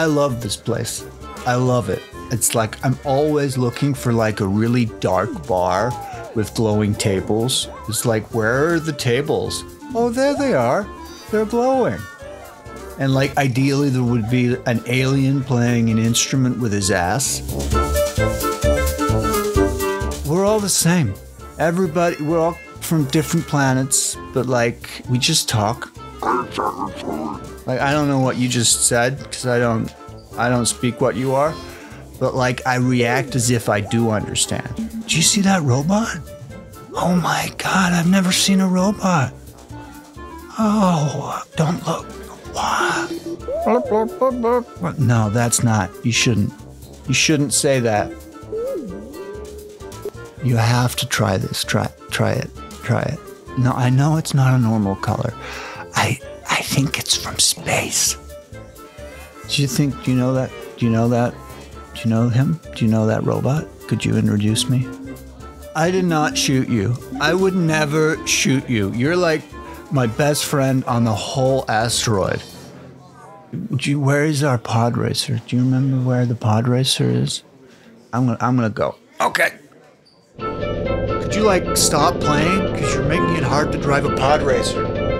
I love this place. I love it. It's like I'm always looking for like a really dark bar with glowing tables. It's like, where are the tables? Oh, there they are. They're glowing. And like ideally there would be an alien playing an instrument with his ass. We're all the same. Everybody, we're all from different planets, but like we just talk. Like I don't know what you just said because I don't I don't speak what you are, but like I react as if I do understand. Do you see that robot? Oh my god, I've never seen a robot. Oh, don't look. What? No, that's not. You shouldn't. You shouldn't say that. You have to try this. Try try it. Try it. No, I know it's not a normal color. I I think it's from space. Do you think do you know that? Do you know that? Do you know him? Do you know that robot? Could you introduce me? I did not shoot you. I would never shoot you. You're like my best friend on the whole asteroid. Do you, where is our pod racer? Do you remember where the pod racer is? I'm gonna I'm gonna go. Okay. Could you like stop playing? Because you're making it hard to drive a pod racer.